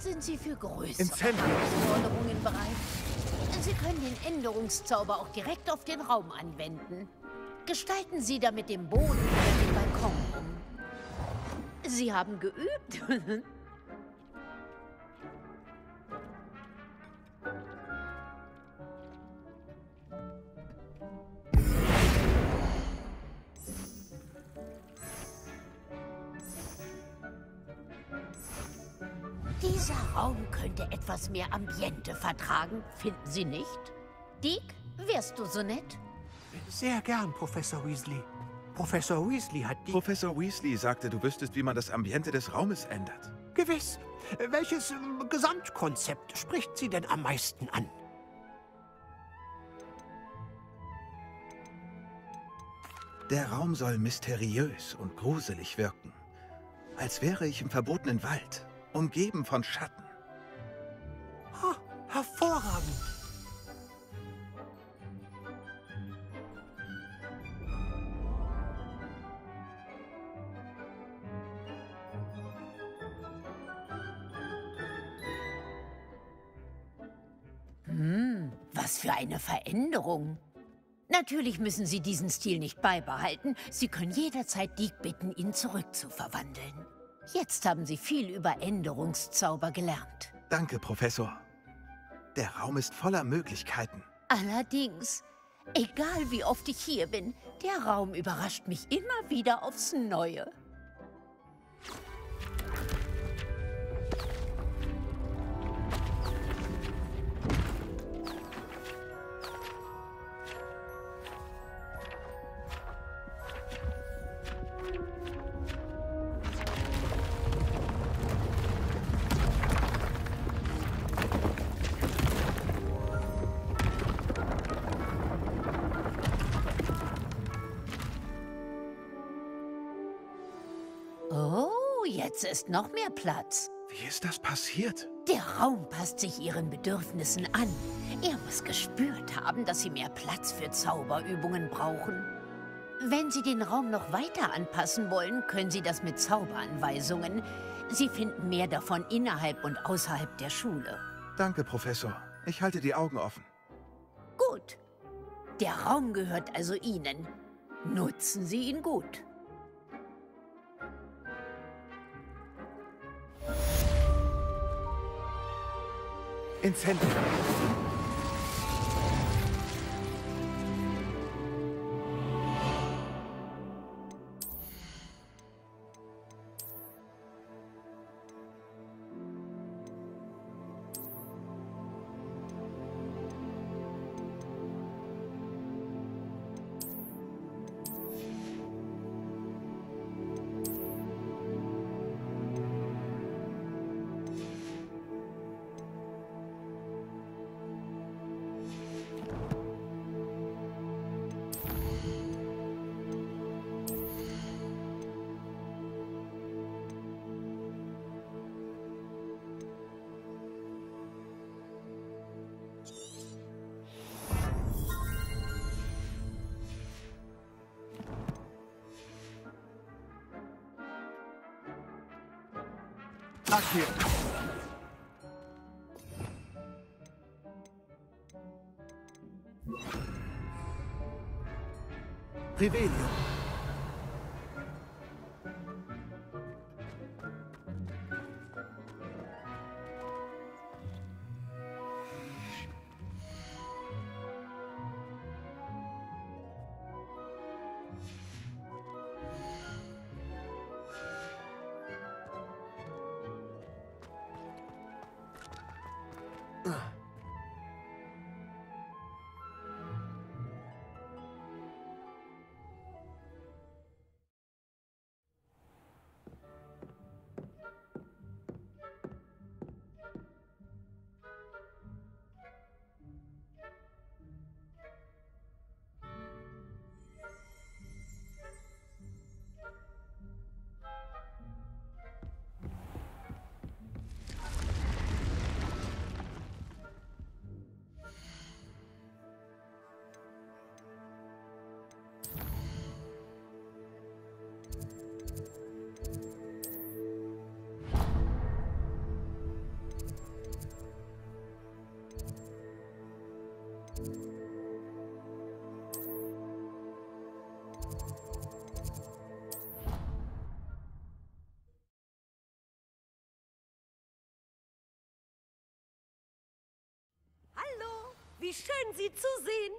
sind Sie für größere. Herausforderungen bereit. Sie können den Änderungszauber auch direkt auf den Raum anwenden. Gestalten Sie damit den Boden oder den Balkon um. Sie haben geübt. Dieser Raum könnte etwas mehr Ambiente vertragen, finden Sie nicht? Dick, wärst du so nett? Sehr gern, Professor Weasley. Professor Weasley hat die... Professor Weasley sagte, du wüsstest, wie man das Ambiente des Raumes ändert. Gewiss. Welches ähm, Gesamtkonzept spricht Sie denn am meisten an? Der Raum soll mysteriös und gruselig wirken. Als wäre ich im verbotenen Wald, umgeben von Schatten. Ha, hervorragend. Hm, was für eine Veränderung. Natürlich müssen Sie diesen Stil nicht beibehalten. Sie können jederzeit Dick bitten, ihn zurückzuverwandeln. Jetzt haben Sie viel über Änderungszauber gelernt. Danke, Professor. Der Raum ist voller Möglichkeiten. Allerdings, egal wie oft ich hier bin, der Raum überrascht mich immer wieder aufs Neue. Jetzt ist noch mehr Platz. Wie ist das passiert? Der Raum passt sich ihren Bedürfnissen an. Er muss gespürt haben, dass sie mehr Platz für Zauberübungen brauchen. Wenn Sie den Raum noch weiter anpassen wollen, können Sie das mit Zauberanweisungen. Sie finden mehr davon innerhalb und außerhalb der Schule. Danke, Professor. Ich halte die Augen offen. Gut. Der Raum gehört also Ihnen. Nutzen Sie ihn gut. Incendio. Aqui. Rivelion. Wie schön, Sie zu sehen.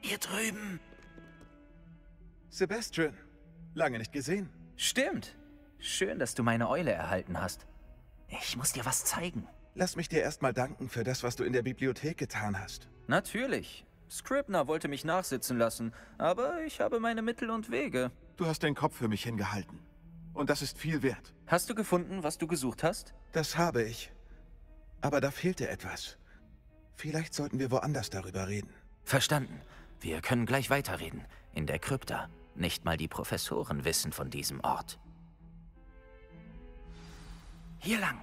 Hier drüben. Sebastian, lange nicht gesehen. Stimmt. Schön, dass du meine Eule erhalten hast. Ich muss dir was zeigen. Lass mich dir erstmal danken für das, was du in der Bibliothek getan hast. Natürlich. Scribner wollte mich nachsitzen lassen, aber ich habe meine Mittel und Wege. Du hast den Kopf für mich hingehalten. Und das ist viel wert. Hast du gefunden, was du gesucht hast? Das habe ich. Aber da fehlte etwas. Vielleicht sollten wir woanders darüber reden. Verstanden. Wir können gleich weiterreden. In der Krypta. Nicht mal die Professoren wissen von diesem Ort. Hier lang.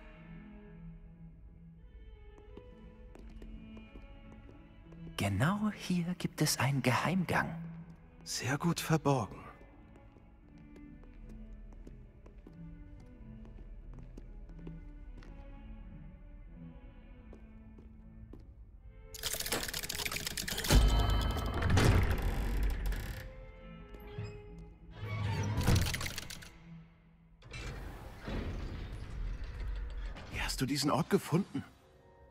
Genau hier gibt es einen Geheimgang. Sehr gut verborgen. Du diesen Ort gefunden?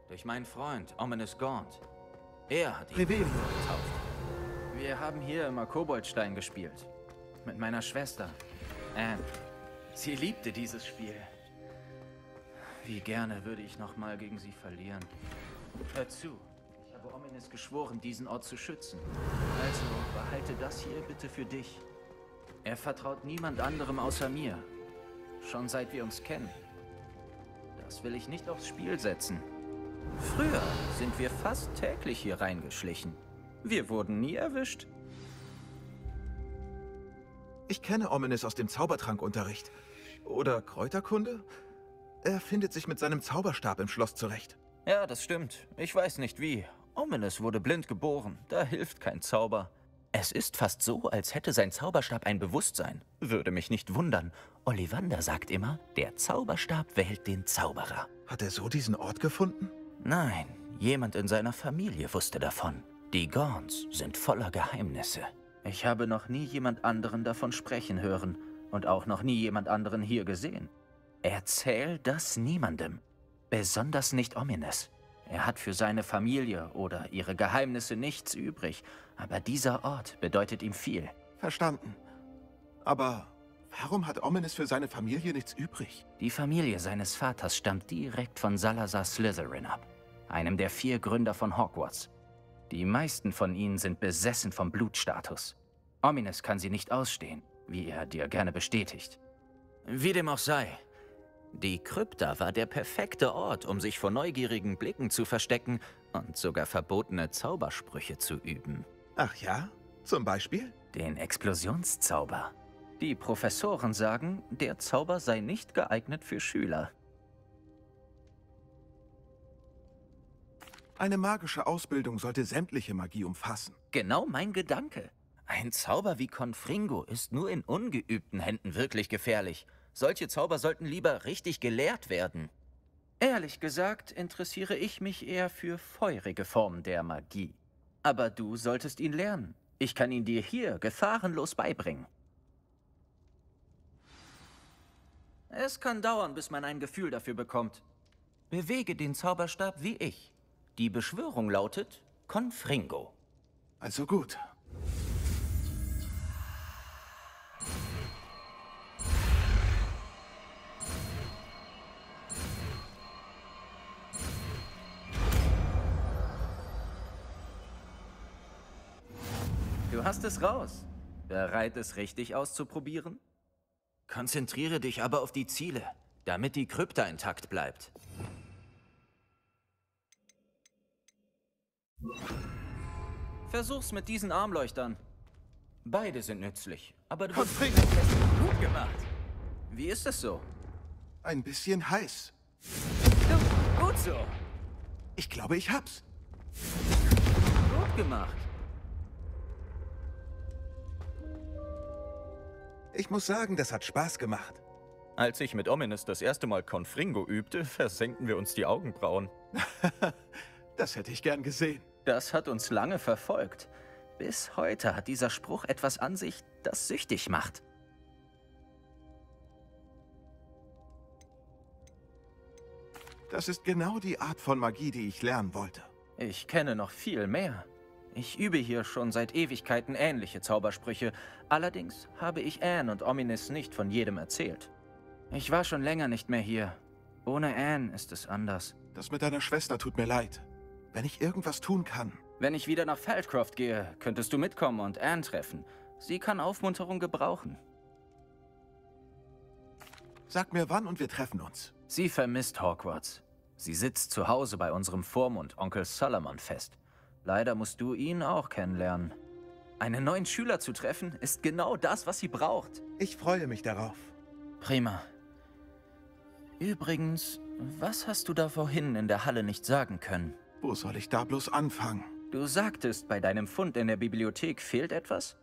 Durch meinen Freund, Ominous Gaunt. Er hat ihn Revelio. getauft. Wir haben hier immer Koboldstein gespielt. Mit meiner Schwester, Anne. Sie liebte dieses Spiel. Wie gerne würde ich noch mal gegen sie verlieren. Hör zu. Ich habe Ominous geschworen, diesen Ort zu schützen. Also behalte das hier bitte für dich. Er vertraut niemand anderem außer mir. Schon seit wir uns kennen. Das will ich nicht aufs Spiel setzen. Früher sind wir fast täglich hier reingeschlichen. Wir wurden nie erwischt. Ich kenne Ominous aus dem Zaubertrankunterricht. Oder Kräuterkunde? Er findet sich mit seinem Zauberstab im Schloss zurecht. Ja, das stimmt. Ich weiß nicht wie. Ominous wurde blind geboren. Da hilft kein Zauber. Es ist fast so, als hätte sein Zauberstab ein Bewusstsein. Würde mich nicht wundern. Ollivander sagt immer, der Zauberstab wählt den Zauberer. Hat er so diesen Ort gefunden? Nein, jemand in seiner Familie wusste davon. Die Gaunts sind voller Geheimnisse. Ich habe noch nie jemand anderen davon sprechen hören und auch noch nie jemand anderen hier gesehen. Erzähl das niemandem. Besonders nicht Ominous. Er hat für seine Familie oder ihre Geheimnisse nichts übrig, aber dieser Ort bedeutet ihm viel. Verstanden. Aber warum hat Ominous für seine Familie nichts übrig? Die Familie seines Vaters stammt direkt von Salazar Slytherin ab, einem der vier Gründer von Hogwarts. Die meisten von ihnen sind besessen vom Blutstatus. Ominous kann sie nicht ausstehen, wie er dir gerne bestätigt. Wie dem auch sei, die Krypta war der perfekte Ort, um sich vor neugierigen Blicken zu verstecken und sogar verbotene Zaubersprüche zu üben. Ach ja? Zum Beispiel? Den Explosionszauber. Die Professoren sagen, der Zauber sei nicht geeignet für Schüler. Eine magische Ausbildung sollte sämtliche Magie umfassen. Genau mein Gedanke. Ein Zauber wie Confringo ist nur in ungeübten Händen wirklich gefährlich. Solche Zauber sollten lieber richtig gelehrt werden. Ehrlich gesagt interessiere ich mich eher für feurige Formen der Magie. Aber du solltest ihn lernen. Ich kann ihn dir hier gefahrenlos beibringen. Es kann dauern, bis man ein Gefühl dafür bekommt. Bewege den Zauberstab wie ich. Die Beschwörung lautet Confringo. Also gut. Hast es raus. Bereit, es richtig auszuprobieren? Konzentriere dich aber auf die Ziele, damit die Krypta intakt bleibt. Versuch's mit diesen Armleuchtern. Beide sind nützlich, aber du hast gut gemacht. Wie ist es so? Ein bisschen heiß. Du, gut so. Ich glaube, ich hab's. Gut gemacht. Ich muss sagen, das hat Spaß gemacht. Als ich mit Ominous das erste Mal Confringo übte, versenkten wir uns die Augenbrauen. Das hätte ich gern gesehen. Das hat uns lange verfolgt. Bis heute hat dieser Spruch etwas an sich, das süchtig macht. Das ist genau die Art von Magie, die ich lernen wollte. Ich kenne noch viel mehr. Ich übe hier schon seit Ewigkeiten ähnliche Zaubersprüche. Allerdings habe ich Anne und Ominis nicht von jedem erzählt. Ich war schon länger nicht mehr hier. Ohne Anne ist es anders. Das mit deiner Schwester tut mir leid. Wenn ich irgendwas tun kann. Wenn ich wieder nach Feldcroft gehe, könntest du mitkommen und Anne treffen. Sie kann Aufmunterung gebrauchen. Sag mir wann und wir treffen uns. Sie vermisst Hogwarts. Sie sitzt zu Hause bei unserem Vormund Onkel Solomon fest. Leider musst du ihn auch kennenlernen. Einen neuen Schüler zu treffen, ist genau das, was sie braucht. Ich freue mich darauf. Prima. Übrigens, was hast du da vorhin in der Halle nicht sagen können? Wo soll ich da bloß anfangen? Du sagtest, bei deinem Fund in der Bibliothek fehlt etwas?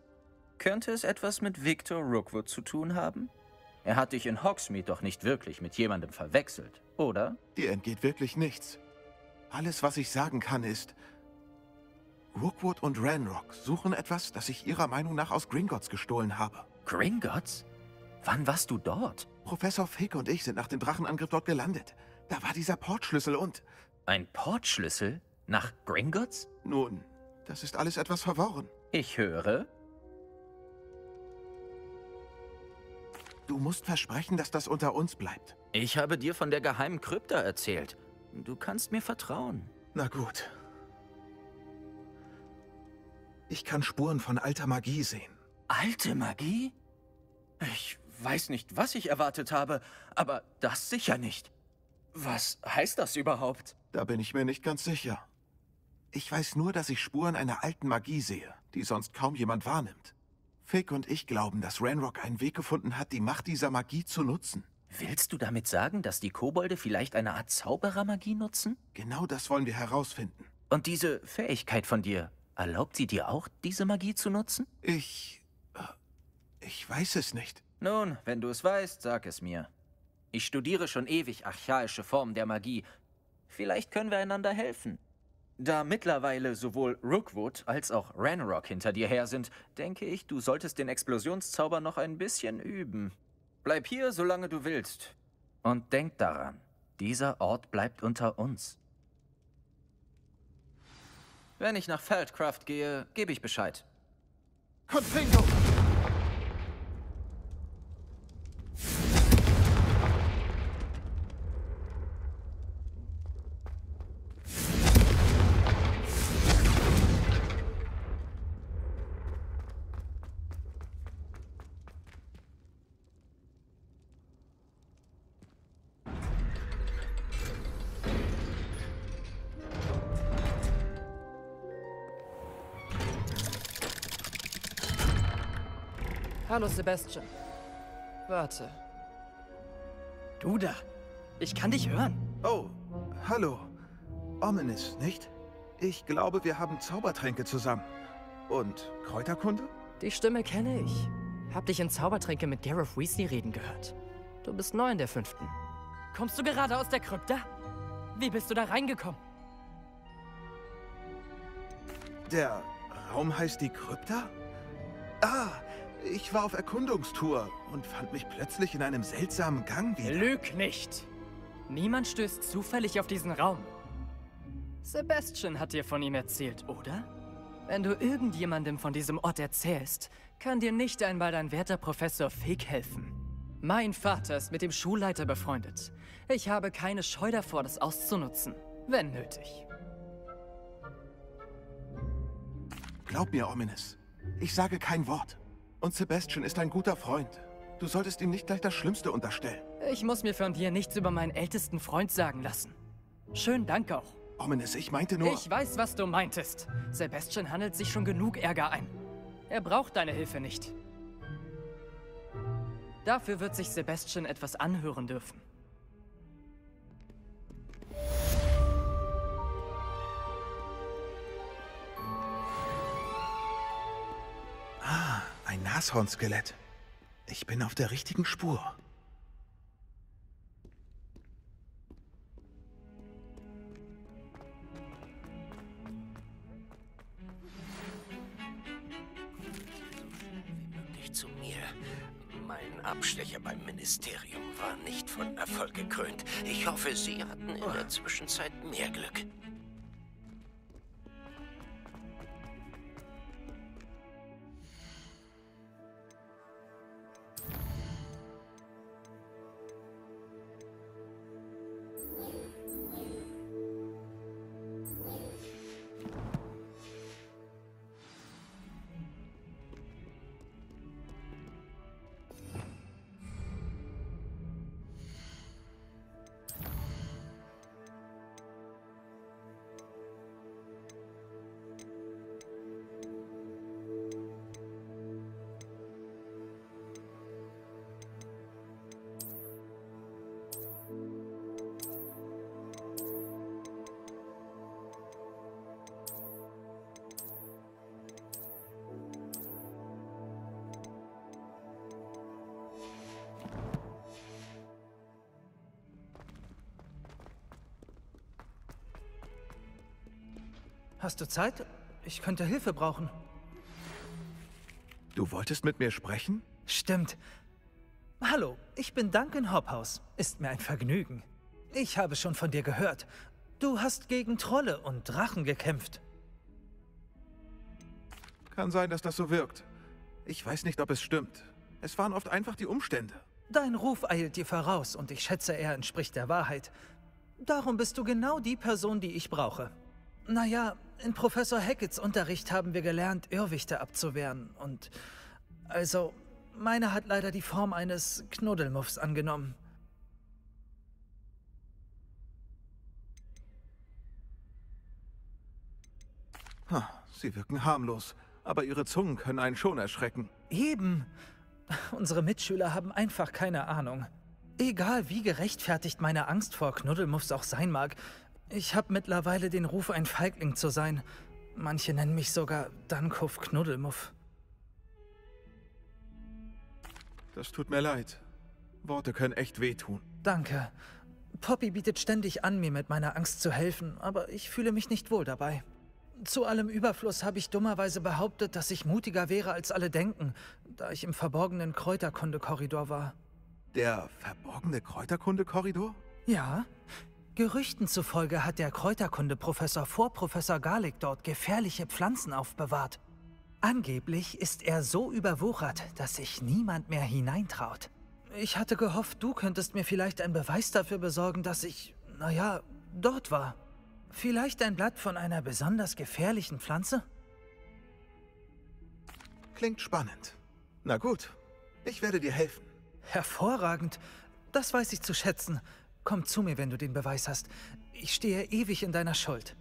Könnte es etwas mit Victor Rookwood zu tun haben? Er hat dich in Hogsmeade doch nicht wirklich mit jemandem verwechselt, oder? Dir entgeht wirklich nichts. Alles, was ich sagen kann, ist... Rookwood und Ranrock suchen etwas, das ich ihrer Meinung nach aus Gringotts gestohlen habe. Gringotts? Wann warst du dort? Professor Fick und ich sind nach dem Drachenangriff dort gelandet. Da war dieser Portschlüssel und... Ein Portschlüssel? Nach Gringotts? Nun, das ist alles etwas verworren. Ich höre. Du musst versprechen, dass das unter uns bleibt. Ich habe dir von der geheimen Krypta erzählt. Du kannst mir vertrauen. Na gut. Ich kann Spuren von alter Magie sehen. Alte Magie? Ich weiß nicht, was ich erwartet habe, aber das sicher nicht. Was heißt das überhaupt? Da bin ich mir nicht ganz sicher. Ich weiß nur, dass ich Spuren einer alten Magie sehe, die sonst kaum jemand wahrnimmt. Fick und ich glauben, dass Ranrock einen Weg gefunden hat, die Macht dieser Magie zu nutzen. Willst du damit sagen, dass die Kobolde vielleicht eine Art Zauberermagie nutzen? Genau das wollen wir herausfinden. Und diese Fähigkeit von dir, erlaubt sie dir auch, diese Magie zu nutzen? Ich... äh, Ich weiß es nicht. Nun, wenn du es weißt, sag es mir. Ich studiere schon ewig archaische Formen der Magie. Vielleicht können wir einander helfen. Da mittlerweile sowohl Rookwood als auch Ranrock hinter dir her sind, denke ich, du solltest den Explosionszauber noch ein bisschen üben. Bleib hier, solange du willst. Und denk daran, dieser Ort bleibt unter uns. Wenn ich nach Feldcraft gehe, gebe ich Bescheid. Confringo! Hallo Sebastian. Warte. Du da. Ich kann dich hören. Oh, hallo. Ominous, nicht? Ich glaube, wir haben Zaubertränke zusammen. Und Kräuterkunde? Die Stimme kenne ich. Hab dich in Zaubertränke mit Gareth Weasley reden gehört. Du bist neu in der fünften. Kommst du gerade aus der Krypta? Wie bist du da reingekommen? Der Raum heißt die Krypta? Ich war auf Erkundungstour und fand mich plötzlich in einem seltsamen Gang wieder. Lüg nicht! Niemand stößt zufällig auf diesen Raum. Sebastian hat dir von ihm erzählt, oder? Wenn du irgendjemandem von diesem Ort erzählst, kann dir nicht einmal dein werter Professor Fig helfen. Mein Vater ist mit dem Schulleiter befreundet. Ich habe keine Scheu davor, das auszunutzen, wenn nötig. Glaub mir, Ominous. Ich sage kein Wort. Und Sebastian ist ein guter Freund. Du solltest ihm nicht gleich das Schlimmste unterstellen. Ich muss mir von dir nichts über meinen ältesten Freund sagen lassen. Schönen Dank auch. Ominous, ich meinte nur... Ich weiß, was du meintest. Sebastian handelt sich schon genug Ärger ein. Er braucht deine Hilfe nicht. Dafür wird sich Sebastian etwas anhören dürfen. Nashornskelett. Ich bin auf der richtigen Spur. Nicht zu mir. Mein Abstecher beim Ministerium war nicht von Erfolg gekrönt. Ich hoffe, Sie hatten in der Zwischenzeit mehr Glück. Hast du Zeit? Ich könnte Hilfe brauchen. Du wolltest mit mir sprechen? Stimmt. Hallo, ich bin Duncan Hophaus. Ist mir ein Vergnügen. Ich habe schon von dir gehört. Du hast gegen Trolle und Drachen gekämpft. Kann sein, dass das so wirkt. Ich weiß nicht, ob es stimmt. Es waren oft einfach die Umstände. Dein Ruf eilt dir voraus und ich schätze, er entspricht der Wahrheit. Darum bist du genau die Person, die ich brauche. Naja, in Professor Hackett's Unterricht haben wir gelernt, Irrwichte abzuwehren. Und also, meine hat leider die Form eines Knuddelmuffs angenommen. Sie wirken harmlos, aber ihre Zungen können einen schon erschrecken. Eben. Unsere Mitschüler haben einfach keine Ahnung. Egal wie gerechtfertigt meine Angst vor Knuddelmuffs auch sein mag, ich habe mittlerweile den Ruf, ein Feigling zu sein. Manche nennen mich sogar Dankhof Knuddelmuff. Das tut mir leid. Worte können echt wehtun. Danke. Poppy bietet ständig an, mir mit meiner Angst zu helfen, aber ich fühle mich nicht wohl dabei. Zu allem Überfluss habe ich dummerweise behauptet, dass ich mutiger wäre, als alle denken, da ich im verborgenen Kräuterkunde-Korridor war. Der verborgene Kräuterkunde-Korridor? Ja, Gerüchten zufolge hat der Kräuterkunde-Professor vor Professor Garlic dort gefährliche Pflanzen aufbewahrt. Angeblich ist er so überwuchert, dass sich niemand mehr hineintraut. Ich hatte gehofft, du könntest mir vielleicht einen Beweis dafür besorgen, dass ich, naja, dort war. Vielleicht ein Blatt von einer besonders gefährlichen Pflanze? Klingt spannend. Na gut, ich werde dir helfen. Hervorragend. Das weiß ich zu schätzen. Komm zu mir, wenn du den Beweis hast. Ich stehe ewig in deiner Schuld.